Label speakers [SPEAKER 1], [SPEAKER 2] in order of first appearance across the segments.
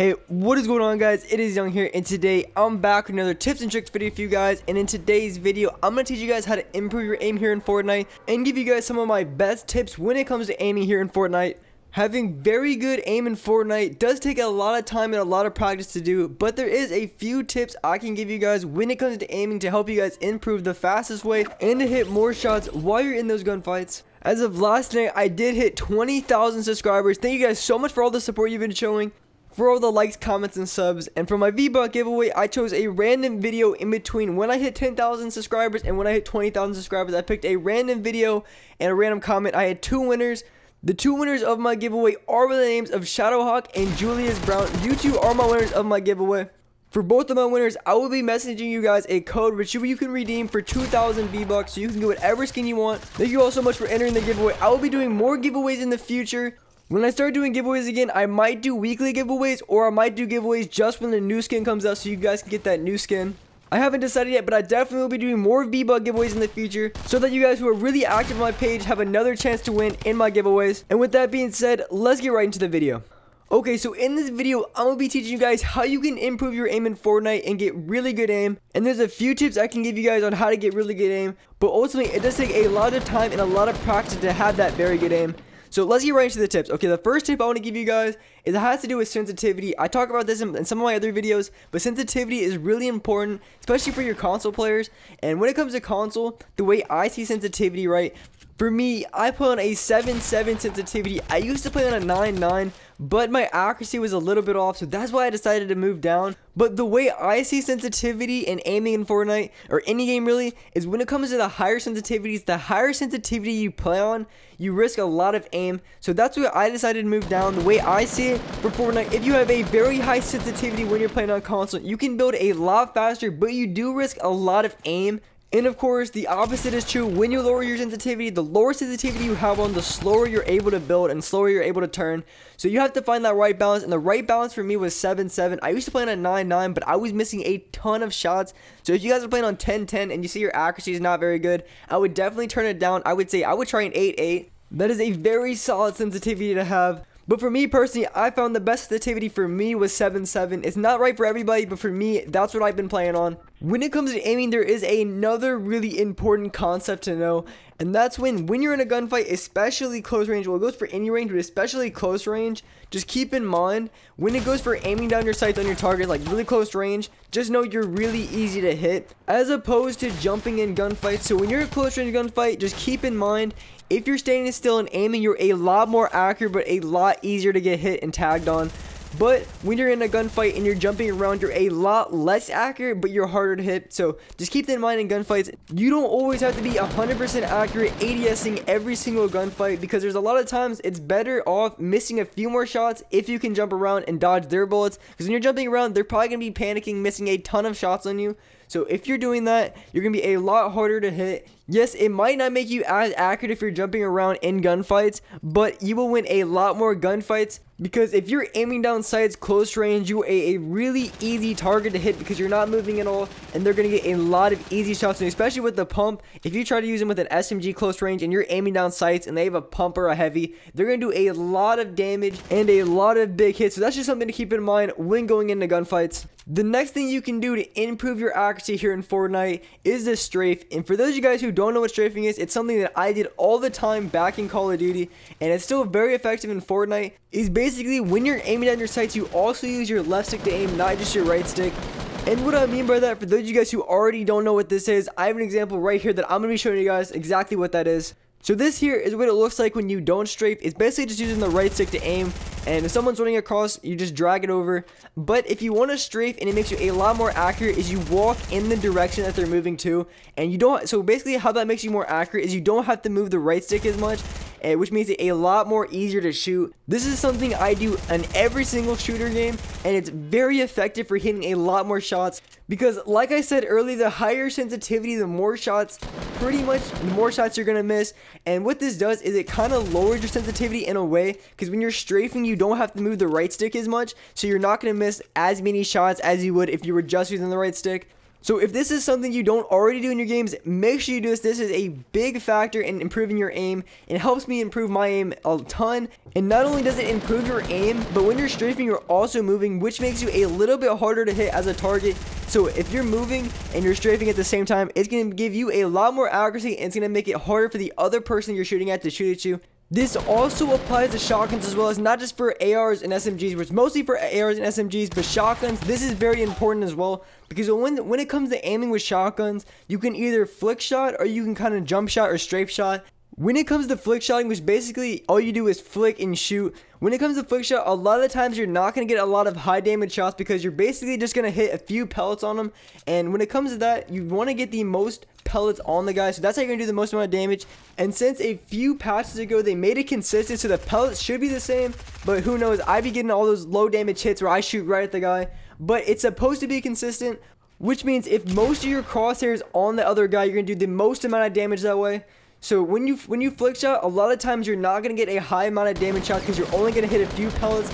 [SPEAKER 1] Hey, what is going on guys? It is Young here and today I'm back with another tips and tricks video for you guys and in today's video I'm going to teach you guys how to improve your aim here in Fortnite and give you guys some of my best tips when it comes to aiming here in Fortnite. Having very good aim in Fortnite does take a lot of time and a lot of practice to do, but there is a few tips I can give you guys when it comes to aiming to help you guys improve the fastest way and to hit more shots while you're in those gunfights. As of last night, I did hit 20,000 subscribers. Thank you guys so much for all the support you've been showing for all the likes, comments, and subs. And for my V-Buck giveaway, I chose a random video in between when I hit 10,000 subscribers and when I hit 20,000 subscribers. I picked a random video and a random comment. I had two winners. The two winners of my giveaway are the names of Shadowhawk and Julius Brown. You two are my winners of my giveaway. For both of my winners, I will be messaging you guys a code which you can redeem for 2,000 V-Bucks, so you can get whatever skin you want. Thank you all so much for entering the giveaway. I will be doing more giveaways in the future. When I start doing giveaways again, I might do weekly giveaways or I might do giveaways just when the new skin comes out so you guys can get that new skin. I haven't decided yet, but I definitely will be doing more V-Buck giveaways in the future so that you guys who are really active on my page have another chance to win in my giveaways. And with that being said, let's get right into the video. Okay, so in this video, I'm going to be teaching you guys how you can improve your aim in Fortnite and get really good aim. And there's a few tips I can give you guys on how to get really good aim. But ultimately, it does take a lot of time and a lot of practice to have that very good aim. So let's get right into the tips. Okay, the first tip I want to give you guys is it has to do with sensitivity. I talk about this in, in, some of my other videos, but sensitivity is really important, especially for your console players. And when it comes to console, the way I see sensitivity, right, for me, I put on a 7-7 sensitivity. I used to play on a 9-9, but my accuracy was a little bit off, so that's why I decided to move down. But the way I see sensitivity and aiming in Fortnite, or any game really, is when it comes to the higher sensitivities, the higher sensitivity you play on, you risk a lot of aim. So that's why I decided to move down. The way I see it for Fortnite, if you have a very high sensitivity when you're playing on console, you can build a lot faster, but you do risk a lot of aim and of course, the opposite is true. When you lower your sensitivity, the lower sensitivity you have on, the slower you're able to build and slower you're able to turn. So you have to find that right balance. And the right balance for me was 7-7. I used to play on a 9-9, but I was missing a ton of shots. So if you guys are playing on 10-10 and you see your accuracy is not very good, I would definitely turn it down. I would say I would try an 8-8. That is a very solid sensitivity to have. But for me personally, I found the best sensitivity for me was 7-7. It's not right for everybody, but for me, that's what I've been playing on. When it comes to aiming, there is another really important concept to know, and that's when, when you're in a gunfight, especially close range, well, it goes for any range, but especially close range, just keep in mind, when it goes for aiming down your sights on your target, like really close range, just know you're really easy to hit, as opposed to jumping in gunfights. So when you're in a close range gunfight, just keep in mind, if you're standing still and aiming, you're a lot more accurate, but a lot easier to get hit and tagged on. But when you're in a gunfight and you're jumping around, you're a lot less accurate, but you're harder to hit. So just keep that in mind in gunfights. You don't always have to be 100% accurate ADSing every single gunfight because there's a lot of times it's better off missing a few more shots if you can jump around and dodge their bullets. Because when you're jumping around, they're probably going to be panicking, missing a ton of shots on you. So if you're doing that, you're going to be a lot harder to hit. Yes, it might not make you as accurate if you're jumping around in gunfights, but you will win a lot more gunfights because if you're aiming down sights close range, you are a, really easy target to hit because you're not moving at all, and they're going to get a lot of easy shots, and especially with the pump, if you try to use them with an SMG close range and you're aiming down sights and they have a pump or a heavy, they're going to do a lot of damage and a lot of big hits, so that's just something to keep in mind when going into gunfights. The next thing you can do to improve your accuracy here in Fortnite is the strafe. And for those of you guys who don't know what strafing is, it's something that I did all the time back in Call of Duty. And it's still very effective in Fortnite. Is basically when you're aiming at your sights, you also use your left stick to aim, not just your right stick. And what I mean by that, for those of you guys who already don't know what this is, I have an example right here that I'm going to be showing you guys exactly what that is. So this here is what it looks like when you don't strafe. It's basically just using the right stick to aim. And if someone's running across, you just drag it over. But if you want to strafe and it makes you a lot more accurate is you walk in the direction that they're moving to. And you don't, so basically how that makes you more accurate is you don't have to move the right stick as much. Uh, which makes it a lot more easier to shoot. This is something I do in every single shooter game, and it's very effective for hitting a lot more shots. Because like I said earlier, the higher sensitivity, the more shots, pretty much the more shots you're to miss. And what this does is it kind of lowers your sensitivity in a way, because when you're strafing, you don't have to move the right stick as much, so you're not to miss as many shots as you would if you were just using the right stick. So if this is something you don't already do in your games, make sure you do this. This is a big factor in improving your aim. It helps me improve my aim a ton. And not only does it improve your aim, but when you're strafing, you're also moving, which makes you a little bit harder to hit as a target. So if you're moving and you're strafing at the same time, it's going to give you a lot more accuracy and it's going to make it harder for the other person you're shooting at to shoot at you. This also applies to shotguns as well as not just for ARs and SMGs, which mostly for ARs and SMGs, but shotguns, this is very important as well. Because when, when it comes to aiming with shotguns, you can either flick shot or you can kind of jump shot or strafe shot. When it comes to flick shotting, which basically all you do is flick and shoot, when it comes to flick shot, a lot of the times you're not going to get a lot of high damage shots because you're basically just going to hit a few pellets on them. And when it comes to that, you want to get the most pellets on the guy. So that's how you're going to do the most amount of damage. And since a few patches ago, they made it consistent, so the pellets should be the same. But who knows, I be getting all those low damage hits where I shoot right at the guy. But it's supposed to be consistent, which means if most of your crosshairs on the other guy, you're going to do the most amount of damage that way. So when you when you flick shot, a lot of times you're not going to get a high amount of damage shots because you're only going to hit a few pellets.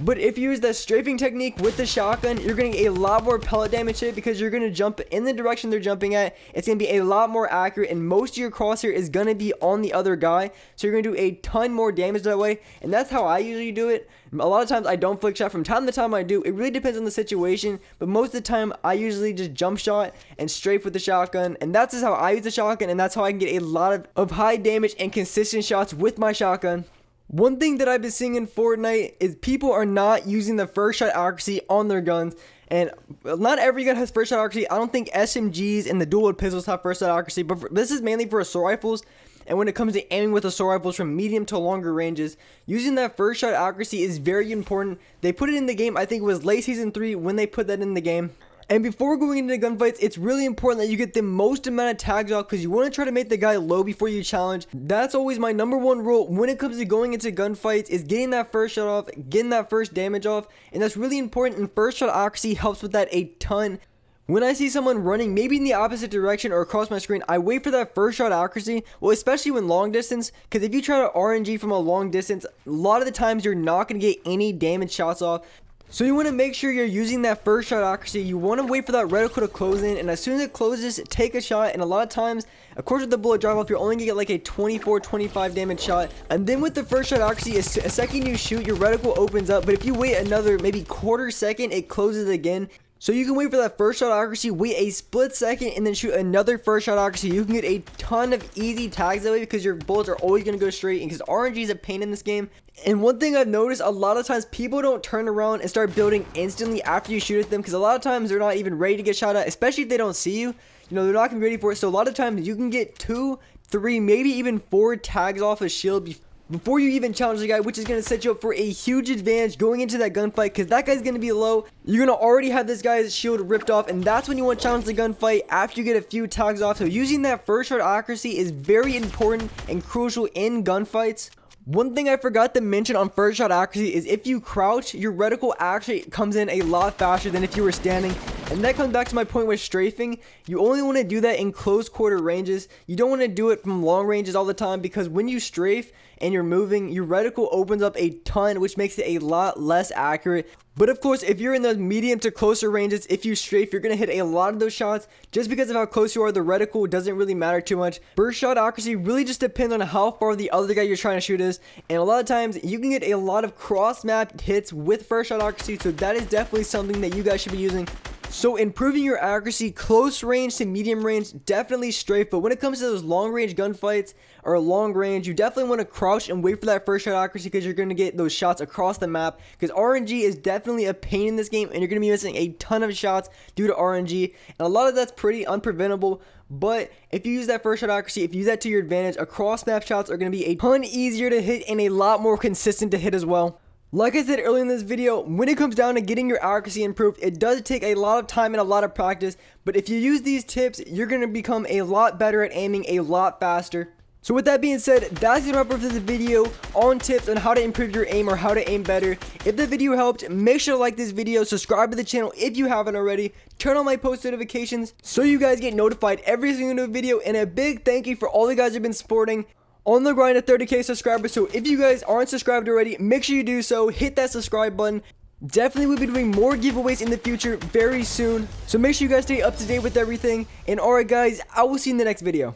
[SPEAKER 1] But if you use the strafing technique with the shotgun, you're going to get a lot more pellet damage hit because you're going to jump in the direction they're jumping at. It's going to be a lot more accurate and most of your crosshair is going to be on the other guy. So you're going to do a ton more damage that way. And that's how I usually do it. A lot of times I don't flick shot. From time to time I do. It really depends on the situation. But most of the time I usually just jump shot and strafe with the shotgun. And that's just how I use the shotgun. And that's how I can get a lot of, of high damage and consistent shots with my shotgun. One thing that I've been seeing in Fortnite is people are not using the first shot accuracy on their guns. And not every gun has first shot accuracy. I don't think SMGs and the dual pistols have first shot accuracy, but for, this is mainly for assault rifles. And when it comes to aiming with assault rifles from medium to longer ranges, using that first shot accuracy is very important. They put it in the game, I think it was late season 3 when they put that in the game. And before going into gunfights, it's really important that you get the most amount of tags off because you want to try to make the guy low before you challenge. That's always my number one rule when it comes to going into gunfights is getting that first shot off, getting that first damage off. And that's really important and first shot accuracy helps with that a ton. When I see someone running maybe in the opposite direction or across my screen, I wait for that first shot accuracy. Well, especially when long distance, because if you try to RNG from a long distance, a lot of the times you're not going to get any damage shots off so you want to make sure you're using that first shot accuracy. You want to wait for that reticle to close in, and as soon as it closes, take a shot. And a lot of times, of course, with the bullet drop off, you're only gonna get like a 24, 25 damage shot. And then with the first shot accuracy, a second you shoot, your reticle opens up. But if you wait another maybe quarter second, it closes again. So you can wait for that first shot accuracy, wait a split second, and then shoot another first shot accuracy. You can get a ton of easy tags that way because your bullets are always going to go straight. And because RNG is a pain in this game. And one thing I've noticed, a lot of times people don't turn around and start building instantly after you shoot at them. Because a lot of times they're not even ready to get shot at, especially if they don't see you. You know, they're not going to be ready for it. So a lot of times you can get two, three, maybe even four tags off a shield before you even challenge the guy, which is going to set you up for a huge advantage going into that gunfight because that guy's going to be low. You're going to already have this guy's shield ripped off and that's when you want to challenge the gunfight after you get a few tags off. So using that first shot accuracy is very important and crucial in gunfights. One thing I forgot to mention on first shot accuracy is if you crouch, your reticle actually comes in a lot faster than if you were standing. And that comes back to my point with strafing. You only want to do that in close quarter ranges. You don't want to do it from long ranges all the time because when you strafe and you're moving, your reticle opens up a ton, which makes it a lot less accurate. But of course, if you're in the medium to closer ranges, if you strafe, you're going to hit a lot of those shots. Just because of how close you are, the reticle doesn't really matter too much. First shot accuracy really just depends on how far the other guy you're trying to shoot is. And a lot of times, you can get a lot of cross-map hits with first shot accuracy. So that is definitely something that you guys should be using so improving your accuracy, close range to medium range, definitely strafe. But when it comes to those long range gunfights or long range, you definitely want to crouch and wait for that first shot accuracy because you're going to get those shots across the map. Because RNG is definitely a pain in this game and you're going to be missing a ton of shots due to RNG. And a lot of that's pretty unpreventable. But if you use that first shot accuracy, if you use that to your advantage, across map shots are going to be a ton easier to hit and a lot more consistent to hit as well. Like I said earlier in this video, when it comes down to getting your accuracy improved, it does take a lot of time and a lot of practice, but if you use these tips, you're going to become a lot better at aiming a lot faster. So with that being said, that's the wrap up this video on tips on how to improve your aim or how to aim better. If the video helped, make sure to like this video, subscribe to the channel if you haven't already, turn on my post notifications so you guys get notified every single new video, and a big thank you for all the guys who have been supporting on the grind to 30k subscribers. So if you guys aren't subscribed already, make sure you do so. Hit that subscribe button. Definitely we'll be doing more giveaways in the future very soon. So make sure you guys stay up to date with everything. And alright guys, I will see you in the next video.